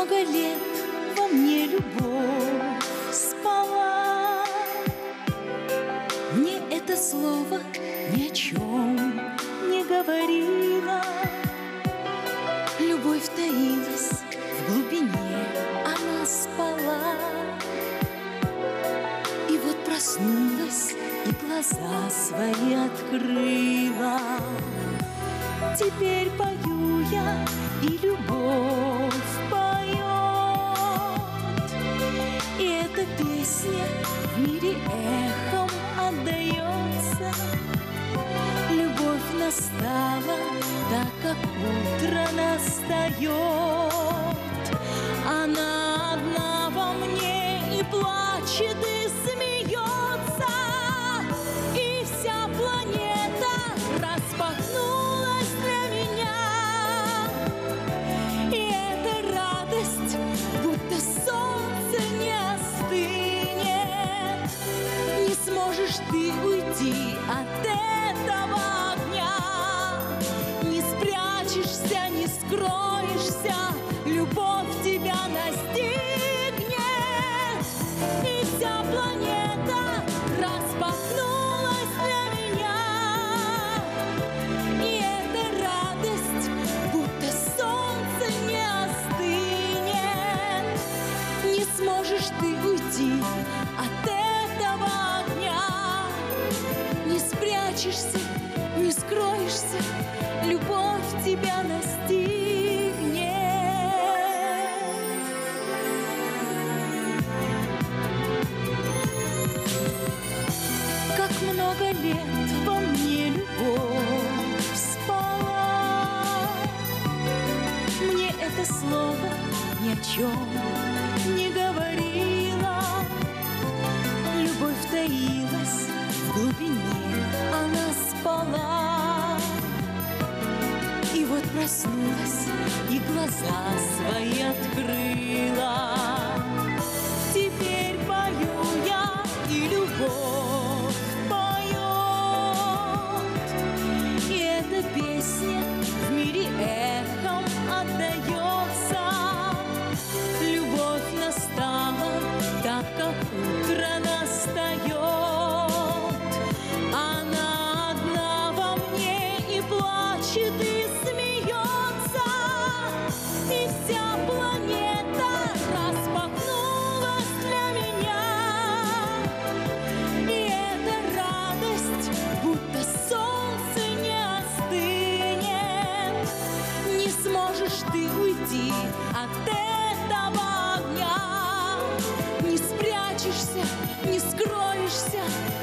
много лет во мне любовь спала. Мне это слово ни о чем не говорила. Любовь таилась в глубине, она спала. И вот проснулась и глаза свои открыла. Теперь пою я и любовь. В мире эхом отдается. Любовь настала, так как утро настает. Ты уйти от этого огня. Не спрячешься, не скроешься, любовь тебя настигнет. И вся планета распахнулась для меня. И эта радость, будто солнце не остынет. Не сможешь ты уйти спрячешься, не скроешься, любовь тебя настигнет. Как много лет во мне любовь спала. Мне это слово ни о чем проснулась и глаза свои открыла. боишься